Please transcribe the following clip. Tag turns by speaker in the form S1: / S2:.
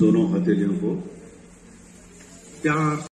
S1: दोनों हथेलियों को। प्यार